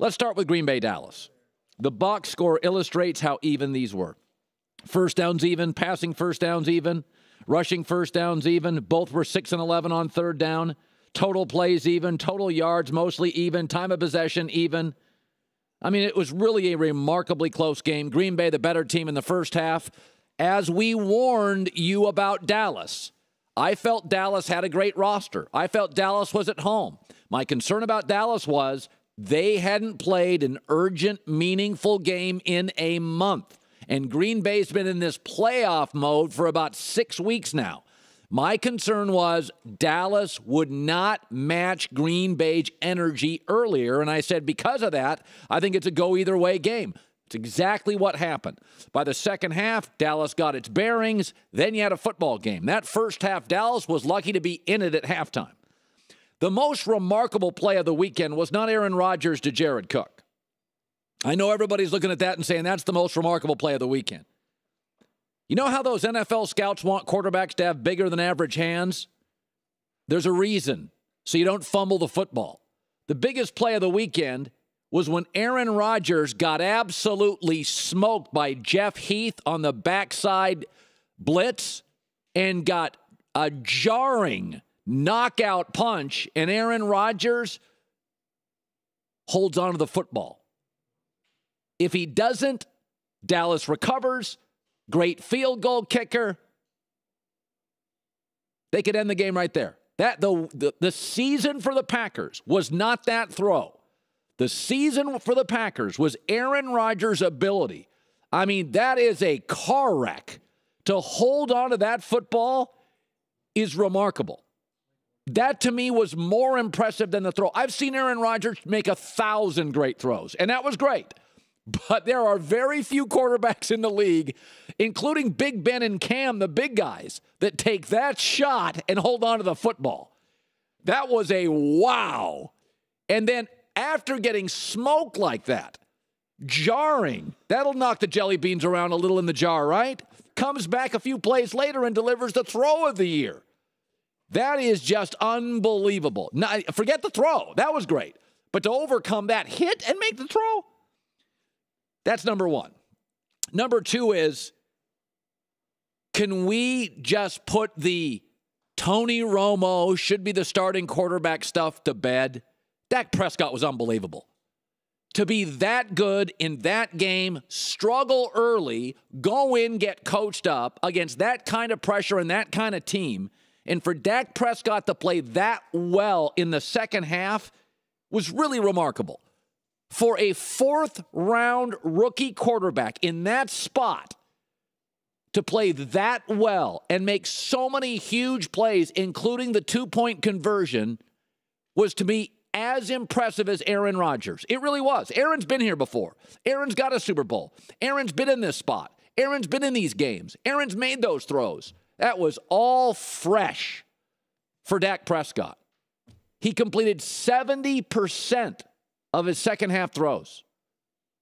Let's start with Green Bay Dallas. The box score illustrates how even these were. First downs even, passing first downs even, rushing first downs even. Both were 6 and 11 on third down. Total plays even, total yards mostly even, time of possession even. I mean, it was really a remarkably close game. Green Bay, the better team in the first half. As we warned you about Dallas, I felt Dallas had a great roster. I felt Dallas was at home. My concern about Dallas was they hadn't played an urgent, meaningful game in a month. And Green Bay's been in this playoff mode for about six weeks now. My concern was Dallas would not match Green Bay's energy earlier. And I said, because of that, I think it's a go either way game. It's exactly what happened. By the second half, Dallas got its bearings. Then you had a football game. That first half, Dallas was lucky to be in it at halftime. The most remarkable play of the weekend was not Aaron Rodgers to Jared Cook. I know everybody's looking at that and saying that's the most remarkable play of the weekend. You know how those NFL scouts want quarterbacks to have bigger than average hands? There's a reason, so you don't fumble the football. The biggest play of the weekend was when Aaron Rodgers got absolutely smoked by Jeff Heath on the backside blitz and got a jarring knockout punch, and Aaron Rodgers holds onto the football. If he doesn't, Dallas recovers. Great field goal kicker. They could end the game right there. That the, the, the season for the Packers was not that throw. The season for the Packers was Aaron Rodgers' ability. I mean, that is a car wreck. To hold on to that football is remarkable. That to me was more impressive than the throw. I've seen Aaron Rodgers make a thousand great throws, and that was great. But there are very few quarterbacks in the league, including Big Ben and Cam, the big guys, that take that shot and hold on to the football. That was a wow. And then after getting smoked like that, jarring, that'll knock the jelly beans around a little in the jar, right? Comes back a few plays later and delivers the throw of the year. That is just unbelievable. Now, forget the throw. That was great. But to overcome that hit and make the throw, that's number one. Number two is can we just put the Tony Romo should be the starting quarterback stuff to bed? Dak Prescott was unbelievable. To be that good in that game, struggle early, go in, get coached up against that kind of pressure and that kind of team, and for Dak Prescott to play that well in the second half was really remarkable. For a fourth round rookie quarterback in that spot to play that well and make so many huge plays, including the two point conversion, was to me as impressive as Aaron Rodgers. It really was. Aaron's been here before. Aaron's got a Super Bowl. Aaron's been in this spot. Aaron's been in these games. Aaron's made those throws. That was all fresh for Dak Prescott. He completed 70% of his second half throws,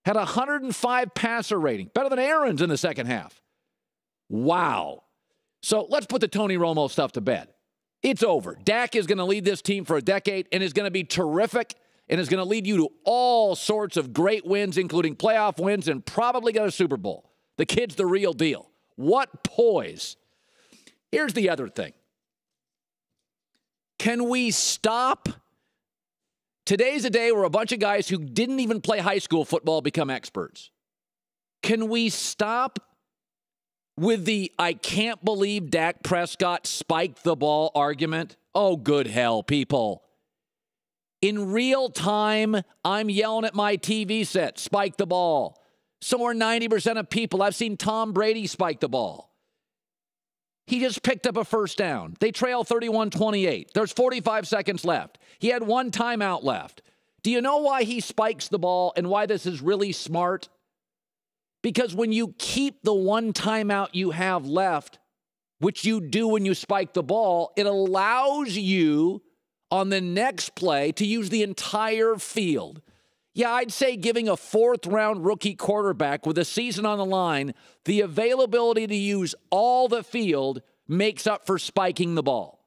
had a 105 passer rating, better than Aaron's in the second half. Wow. So let's put the Tony Romo stuff to bed. It's over. Dak is going to lead this team for a decade and is going to be terrific and is going to lead you to all sorts of great wins, including playoff wins and probably get a Super Bowl. The kid's the real deal. What poise Here's the other thing Can we stop? Today's a day where a bunch of guys who didn't even play high school football become experts. Can we stop with the I can't believe Dak Prescott spiked the ball argument? Oh, good hell, people. In real time, I'm yelling at my TV set, spike the ball. So are 90% of people. I've seen Tom Brady spike the ball. He just picked up a first down. They trail 31 28. There's 45 seconds left. He had one timeout left. Do you know why he spikes the ball and why this is really smart? Because when you keep the one timeout you have left, which you do when you spike the ball, it allows you on the next play to use the entire field. Yeah, I'd say giving a fourth round rookie quarterback with a season on the line the availability to use all the field makes up for spiking the ball.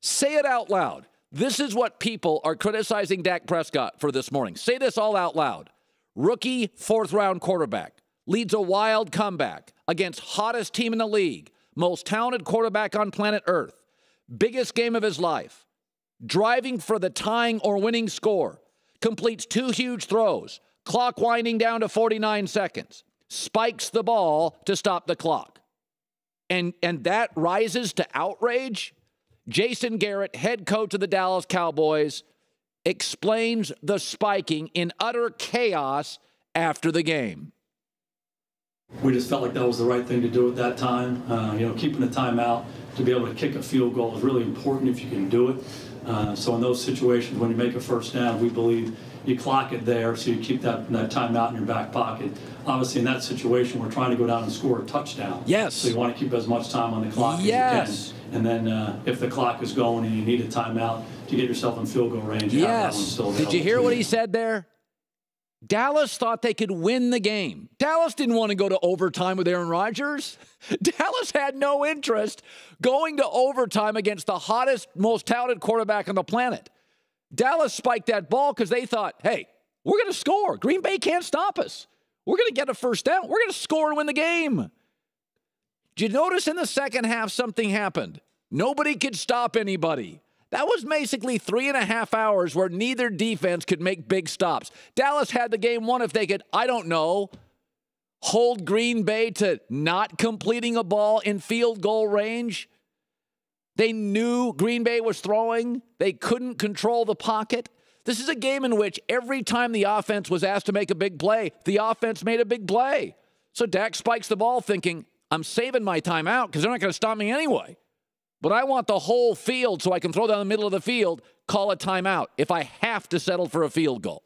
Say it out loud. This is what people are criticizing Dak Prescott for this morning. Say this all out loud. Rookie fourth round quarterback leads a wild comeback against hottest team in the league, most talented quarterback on planet Earth, biggest game of his life, driving for the tying or winning score, completes two huge throws, clock winding down to 49 seconds, spikes the ball to stop the clock. And, and that rises to outrage. Jason Garrett, head coach of the Dallas Cowboys, explains the spiking in utter chaos after the game. We just felt like that was the right thing to do at that time. Uh, you know, keeping the timeout to be able to kick a field goal is really important if you can do it. Uh, so in those situations, when you make a first down, we believe you clock it there, so you keep that, that timeout in your back pocket. Obviously, in that situation, we're trying to go down and score a touchdown. Yes. So you want to keep as much time on the clock yes. as you can. And then uh, if the clock is going and you need a timeout to get yourself in field goal range, you yes. Did you hear what he said there? Dallas thought they could win the game. Dallas didn't want to go to overtime with Aaron Rodgers. Dallas had no interest going to overtime against the hottest, most talented quarterback on the planet. Dallas spiked that ball because they thought, hey, we're going to score. Green Bay can't stop us. We're going to get a first down. We're going to score and win the game. Did you notice in the second half something happened? Nobody could stop anybody. That was basically three and a half hours where neither defense could make big stops. Dallas had the game won if they could, I don't know, hold Green Bay to not completing a ball in field goal range. They knew Green Bay was throwing, they couldn't control the pocket. This is a game in which every time the offense was asked to make a big play, the offense made a big play. So Dak spikes the ball thinking, I'm saving my timeout because they're not going to stop me anyway. But I want the whole field so I can throw down the middle of the field, call a timeout if I have to settle for a field goal.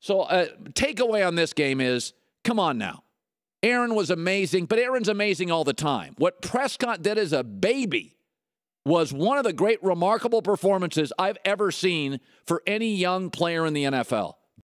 So, uh, takeaway on this game is come on now. Aaron was amazing, but Aaron's amazing all the time. What Prescott did as a baby was one of the great, remarkable performances I've ever seen for any young player in the NFL.